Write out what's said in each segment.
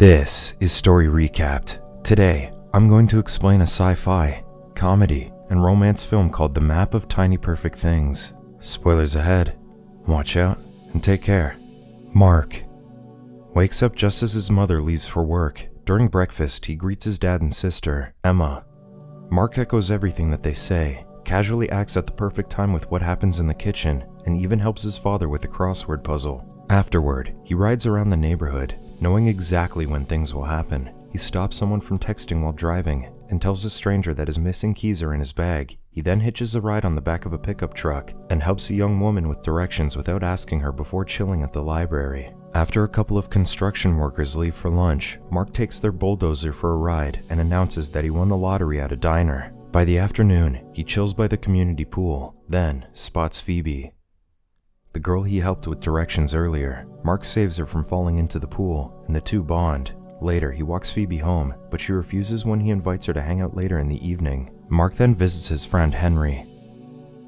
This is Story Recapped. Today, I'm going to explain a sci fi, comedy, and romance film called The Map of Tiny Perfect Things. Spoilers ahead. Watch out and take care. Mark wakes up just as his mother leaves for work. During breakfast, he greets his dad and sister, Emma. Mark echoes everything that they say, casually acts at the perfect time with what happens in the kitchen, and even helps his father with a crossword puzzle. Afterward, he rides around the neighborhood, knowing exactly when things will happen. He stops someone from texting while driving and tells a stranger that his missing keys are in his bag. He then hitches a ride on the back of a pickup truck and helps a young woman with directions without asking her before chilling at the library. After a couple of construction workers leave for lunch, Mark takes their bulldozer for a ride and announces that he won the lottery at a diner. By the afternoon, he chills by the community pool, then spots Phoebe. The girl he helped with directions earlier. Mark saves her from falling into the pool, and the two bond. Later, he walks Phoebe home, but she refuses when he invites her to hang out later in the evening. Mark then visits his friend Henry,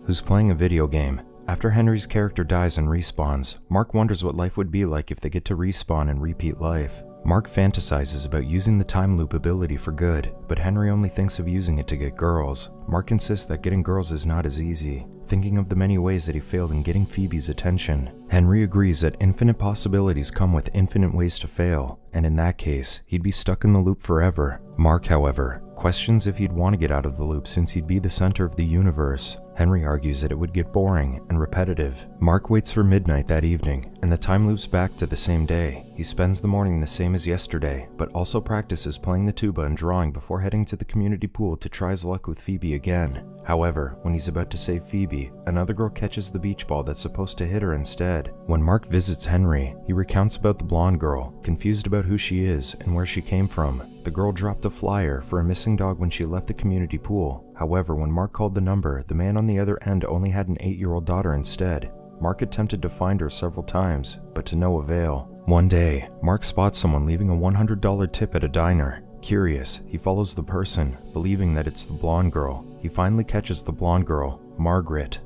who's playing a video game. After Henry's character dies and respawns, Mark wonders what life would be like if they get to respawn and repeat life. Mark fantasizes about using the time loop ability for good, but Henry only thinks of using it to get girls. Mark insists that getting girls is not as easy, thinking of the many ways that he failed in getting Phoebe's attention. Henry agrees that infinite possibilities come with infinite ways to fail, and in that case, he'd be stuck in the loop forever. Mark, however, questions if he'd want to get out of the loop since he'd be the center of the universe. Henry argues that it would get boring and repetitive. Mark waits for midnight that evening, and the time loops back to the same day. He spends the morning the same as yesterday, but also practices playing the tuba and drawing before heading to the community pool to try his luck with Phoebe again. However, when he's about to save Phoebe, another girl catches the beach ball that's supposed to hit her instead. When Mark visits Henry, he recounts about the blonde girl, confused about who she is and where she came from. The girl dropped a flyer for a missing dog when she left the community pool. However, when Mark called the number, the man on the other end only had an 8-year-old daughter instead. Mark attempted to find her several times, but to no avail. One day, Mark spots someone leaving a $100 tip at a diner. Curious, he follows the person, believing that it's the blonde girl. He finally catches the blonde girl, Margaret.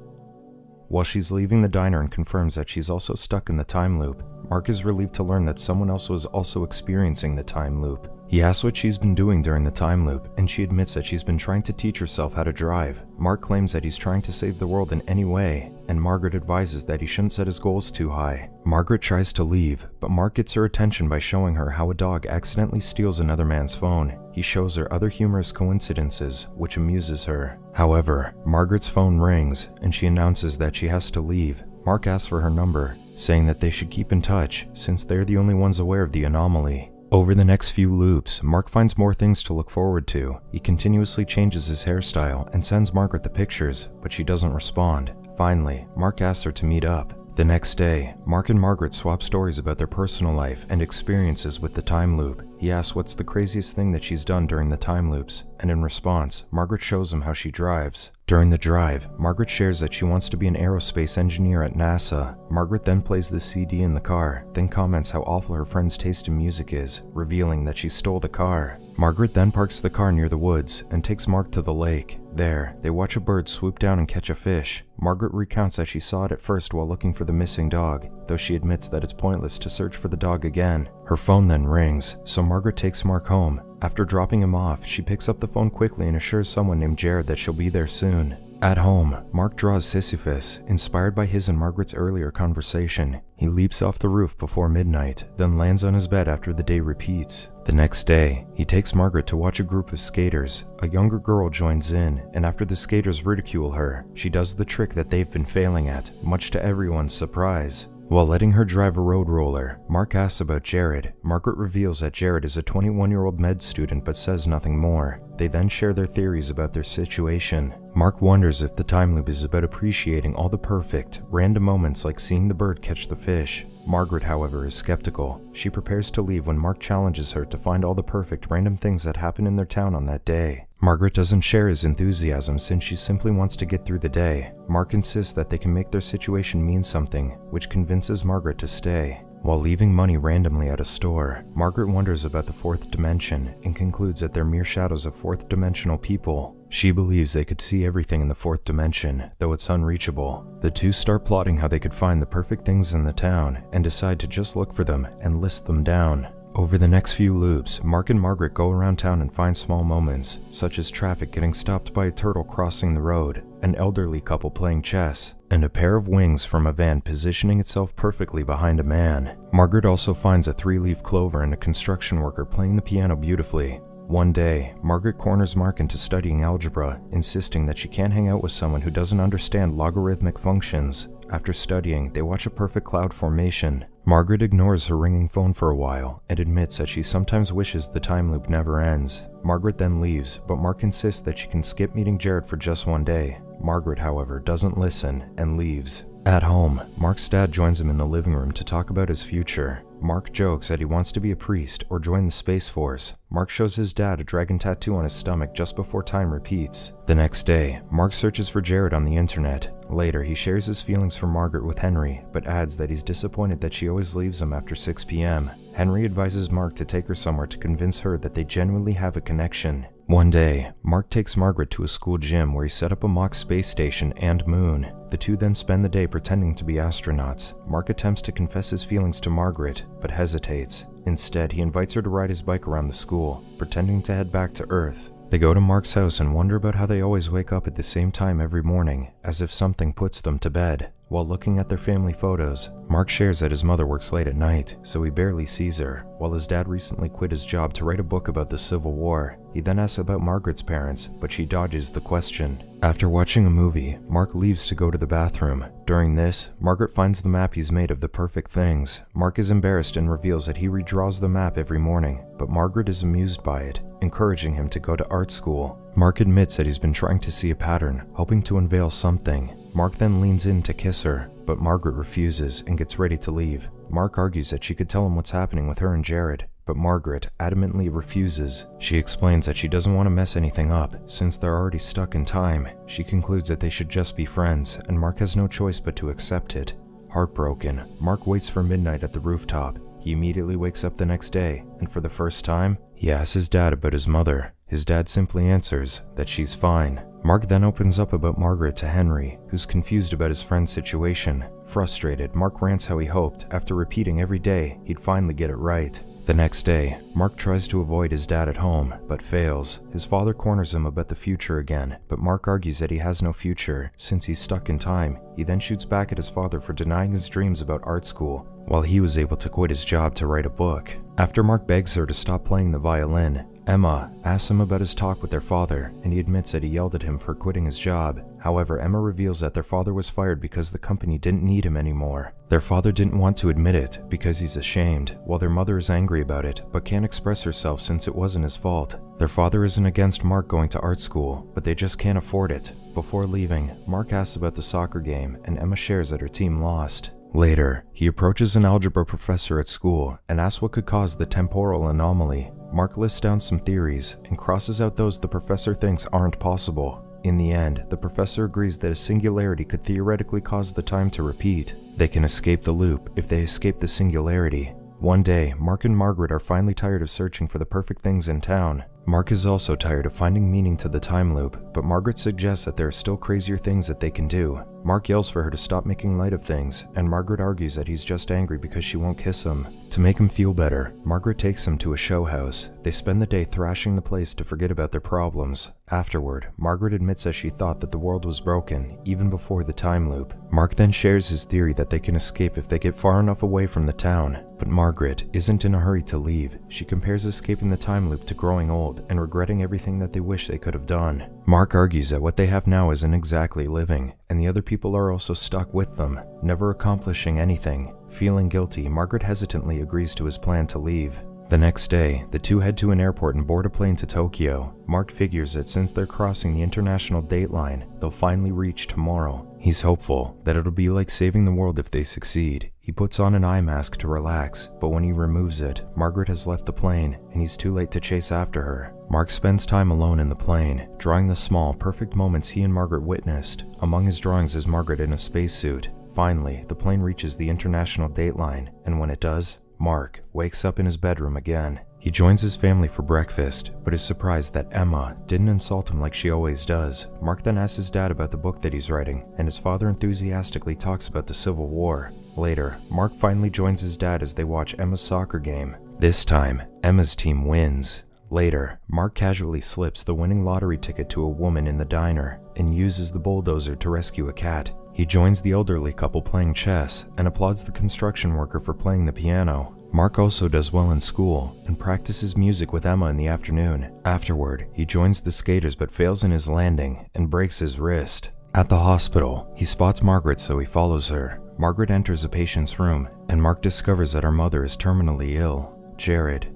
While she's leaving the diner and confirms that she's also stuck in the time loop, Mark is relieved to learn that someone else was also experiencing the time loop. He asks what she's been doing during the time loop, and she admits that she's been trying to teach herself how to drive. Mark claims that he's trying to save the world in any way, and Margaret advises that he shouldn't set his goals too high. Margaret tries to leave, but Mark gets her attention by showing her how a dog accidentally steals another man's phone. He shows her other humorous coincidences, which amuses her. However, Margaret's phone rings, and she announces that she has to leave. Mark asks for her number, saying that they should keep in touch since they're the only ones aware of the anomaly. Over the next few loops, Mark finds more things to look forward to. He continuously changes his hairstyle and sends Margaret the pictures, but she doesn't respond. Finally, Mark asks her to meet up. The next day, Mark and Margaret swap stories about their personal life and experiences with the time loop. He asks what's the craziest thing that she's done during the time loops, and in response, Margaret shows him how she drives. During the drive, Margaret shares that she wants to be an aerospace engineer at NASA. Margaret then plays the CD in the car, then comments how awful her friend's taste in music is, revealing that she stole the car. Margaret then parks the car near the woods and takes Mark to the lake. There, they watch a bird swoop down and catch a fish. Margaret recounts that she saw it at first while looking for the missing dog, though she admits that it's pointless to search for the dog again. Her phone then rings, so Margaret takes Mark home. After dropping him off, she picks up the phone quickly and assures someone named Jared that she'll be there soon. At home, Mark draws Sisyphus, inspired by his and Margaret's earlier conversation. He leaps off the roof before midnight, then lands on his bed after the day repeats. The next day, he takes Margaret to watch a group of skaters. A younger girl joins in, and after the skaters ridicule her, she does the trick that they've been failing at, much to everyone's surprise. While letting her drive a road roller, Mark asks about Jared. Margaret reveals that Jared is a 21 year old med student but says nothing more. They then share their theories about their situation. Mark wonders if the time loop is about appreciating all the perfect, random moments like seeing the bird catch the fish. Margaret, however, is skeptical. She prepares to leave when Mark challenges her to find all the perfect random things that happen in their town on that day. Margaret doesn't share his enthusiasm since she simply wants to get through the day. Mark insists that they can make their situation mean something, which convinces Margaret to stay. While leaving money randomly at a store, Margaret wonders about the fourth dimension and concludes that they're mere shadows of fourth dimensional people. She believes they could see everything in the fourth dimension, though it's unreachable. The two start plotting how they could find the perfect things in the town and decide to just look for them and list them down. Over the next few loops, Mark and Margaret go around town and find small moments, such as traffic getting stopped by a turtle crossing the road, an elderly couple playing chess, and a pair of wings from a van positioning itself perfectly behind a man. Margaret also finds a three leaf clover and a construction worker playing the piano beautifully. One day, Margaret corners Mark into studying algebra, insisting that she can't hang out with someone who doesn't understand logarithmic functions. After studying, they watch a perfect cloud formation. Margaret ignores her ringing phone for a while and admits that she sometimes wishes the time loop never ends. Margaret then leaves, but Mark insists that she can skip meeting Jared for just one day. Margaret, however, doesn't listen and leaves. At home, Mark's dad joins him in the living room to talk about his future. Mark jokes that he wants to be a priest or join the Space Force. Mark shows his dad a dragon tattoo on his stomach just before time repeats. The next day, Mark searches for Jared on the internet. Later, he shares his feelings for Margaret with Henry, but adds that he's disappointed that she always leaves him after 6 p.m. Henry advises Mark to take her somewhere to convince her that they genuinely have a connection. One day, Mark takes Margaret to a school gym where he set up a mock space station and moon. The two then spend the day pretending to be astronauts. Mark attempts to confess his feelings to Margaret, but hesitates. Instead, he invites her to ride his bike around the school, pretending to head back to Earth. They go to Mark's house and wonder about how they always wake up at the same time every morning, as if something puts them to bed. While looking at their family photos, Mark shares that his mother works late at night, so he barely sees her. While his dad recently quit his job to write a book about the Civil War, he then asks about Margaret's parents, but she dodges the question. After watching a movie, Mark leaves to go to the bathroom. During this, Margaret finds the map he's made of the perfect things. Mark is embarrassed and reveals that he redraws the map every morning, but Margaret is amused by it, encouraging him to go to art school. Mark admits that he's been trying to see a pattern, hoping to unveil something. Mark then leans in to kiss her, but Margaret refuses and gets ready to leave. Mark argues that she could tell him what's happening with her and Jared, but Margaret adamantly refuses. She explains that she doesn't want to mess anything up, since they're already stuck in time. She concludes that they should just be friends, and Mark has no choice but to accept it. Heartbroken, Mark waits for midnight at the rooftop. He immediately wakes up the next day, and for the first time, he asks his dad about his mother. His dad simply answers that she's fine. Mark then opens up about Margaret to Henry, who's confused about his friend's situation. Frustrated, Mark rants how he hoped, after repeating every day, he'd finally get it right. The next day, Mark tries to avoid his dad at home, but fails. His father corners him about the future again, but Mark argues that he has no future, since he's stuck in time. He then shoots back at his father for denying his dreams about art school, while he was able to quit his job to write a book. After Mark begs her to stop playing the violin, Emma asks him about his talk with their father, and he admits that he yelled at him for quitting his job. However, Emma reveals that their father was fired because the company didn't need him anymore. Their father didn't want to admit it because he's ashamed, while their mother is angry about it but can't express herself since it wasn't his fault. Their father isn't against Mark going to art school, but they just can't afford it. Before leaving, Mark asks about the soccer game, and Emma shares that her team lost. Later, he approaches an algebra professor at school and asks what could cause the temporal anomaly. Mark lists down some theories and crosses out those the professor thinks aren't possible. In the end, the professor agrees that a singularity could theoretically cause the time to repeat. They can escape the loop if they escape the singularity. One day, Mark and Margaret are finally tired of searching for the perfect things in town. Mark is also tired of finding meaning to the time loop, but Margaret suggests that there are still crazier things that they can do. Mark yells for her to stop making light of things, and Margaret argues that he's just angry because she won't kiss him. To make him feel better, Margaret takes him to a show house. They spend the day thrashing the place to forget about their problems. Afterward, Margaret admits that she thought that the world was broken, even before the time loop. Mark then shares his theory that they can escape if they get far enough away from the town. But Margaret isn't in a hurry to leave. She compares escaping the time loop to growing old and regretting everything that they wish they could have done. Mark argues that what they have now isn't exactly living, and the other people are also stuck with them, never accomplishing anything. Feeling guilty, Margaret hesitantly agrees to his plan to leave. The next day, the two head to an airport and board a plane to Tokyo. Mark figures that since they're crossing the international date line, they'll finally reach tomorrow. He's hopeful that it'll be like saving the world if they succeed. He puts on an eye mask to relax, but when he removes it, Margaret has left the plane and he's too late to chase after her. Mark spends time alone in the plane, drawing the small, perfect moments he and Margaret witnessed. Among his drawings is Margaret in a spacesuit. Finally, the plane reaches the international date line, and when it does, Mark wakes up in his bedroom again. He joins his family for breakfast, but is surprised that Emma didn't insult him like she always does. Mark then asks his dad about the book that he's writing, and his father enthusiastically talks about the Civil War. Later, Mark finally joins his dad as they watch Emma's soccer game. This time, Emma's team wins. Later, Mark casually slips the winning lottery ticket to a woman in the diner and uses the bulldozer to rescue a cat. He joins the elderly couple playing chess and applauds the construction worker for playing the piano. Mark also does well in school and practices music with Emma in the afternoon. Afterward, he joins the skaters but fails in his landing and breaks his wrist. At the hospital, he spots Margaret so he follows her. Margaret enters a patient's room and Mark discovers that her mother is terminally ill. Jared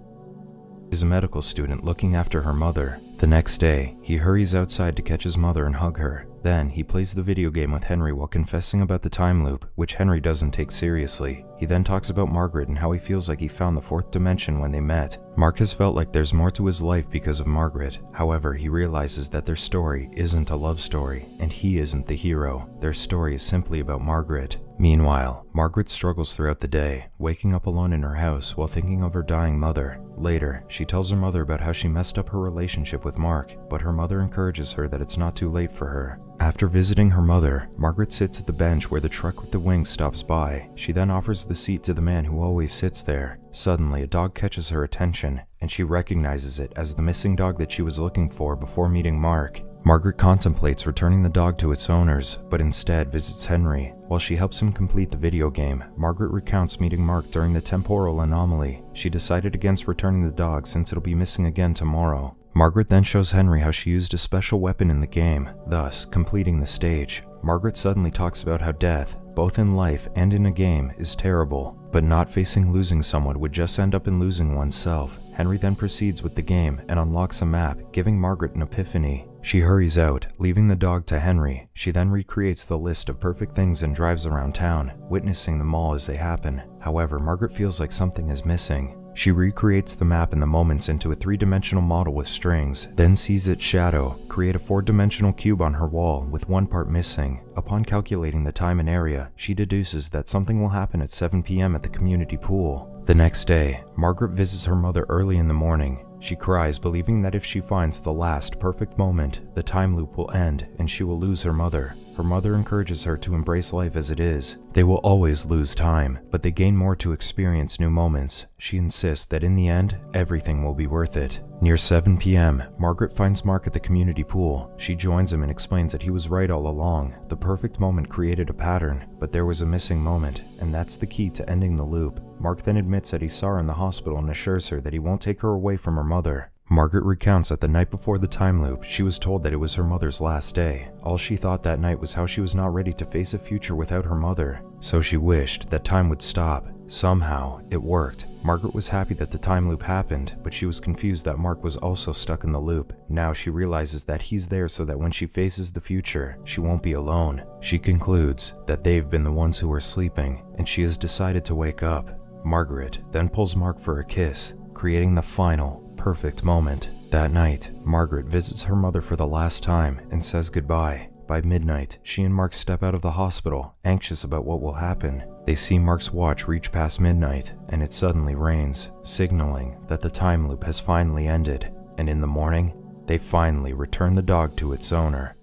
is a medical student looking after her mother. The next day, he hurries outside to catch his mother and hug her. Then, he plays the video game with Henry while confessing about the time loop, which Henry doesn't take seriously. He then talks about Margaret and how he feels like he found the fourth dimension when they met. Mark has felt like there's more to his life because of Margaret. However, he realizes that their story isn't a love story, and he isn't the hero. Their story is simply about Margaret. Meanwhile, Margaret struggles throughout the day, waking up alone in her house while thinking of her dying mother. Later, she tells her mother about how she messed up her relationship with Mark, but her mother encourages her that it's not too late for her. After visiting her mother, Margaret sits at the bench where the truck with the wings stops by. She then offers the seat to the man who always sits there. Suddenly, a dog catches her attention, and she recognizes it as the missing dog that she was looking for before meeting Mark. Margaret contemplates returning the dog to its owners, but instead visits Henry. While she helps him complete the video game, Margaret recounts meeting Mark during the temporal anomaly. She decided against returning the dog since it'll be missing again tomorrow. Margaret then shows Henry how she used a special weapon in the game, thus completing the stage. Margaret suddenly talks about how death, both in life and in a game, is terrible, but not facing losing someone would just end up in losing oneself. Henry then proceeds with the game and unlocks a map, giving Margaret an epiphany. She hurries out, leaving the dog to Henry. She then recreates the list of perfect things and drives around town, witnessing them all as they happen. However, Margaret feels like something is missing. She recreates the map and the moments into a three-dimensional model with strings, then sees its shadow, create a four-dimensional cube on her wall with one part missing. Upon calculating the time and area, she deduces that something will happen at 7 p.m. at the community pool. The next day, Margaret visits her mother early in the morning. She cries, believing that if she finds the last perfect moment, the time loop will end and she will lose her mother. Her mother encourages her to embrace life as it is. They will always lose time, but they gain more to experience new moments. She insists that in the end, everything will be worth it. Near 7 p.m., Margaret finds Mark at the community pool. She joins him and explains that he was right all along. The perfect moment created a pattern, but there was a missing moment, and that's the key to ending the loop. Mark then admits that he saw her in the hospital and assures her that he won't take her away from her mother. Margaret recounts that the night before the time loop, she was told that it was her mother's last day. All she thought that night was how she was not ready to face a future without her mother, so she wished that time would stop. Somehow, it worked. Margaret was happy that the time loop happened, but she was confused that Mark was also stuck in the loop. Now she realizes that he's there so that when she faces the future, she won't be alone. She concludes that they've been the ones who were sleeping, and she has decided to wake up. Margaret then pulls Mark for a kiss, creating the final, perfect moment. That night, Margaret visits her mother for the last time and says goodbye. By midnight, she and Mark step out of the hospital, anxious about what will happen. They see Mark's watch reach past midnight, and it suddenly rains, signaling that the time loop has finally ended. And in the morning, they finally return the dog to its owner.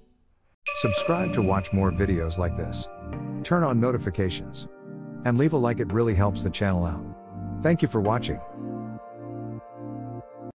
Subscribe to watch more videos like this. Turn on notifications. And leave a like, it really helps the channel out. Thank you for watching.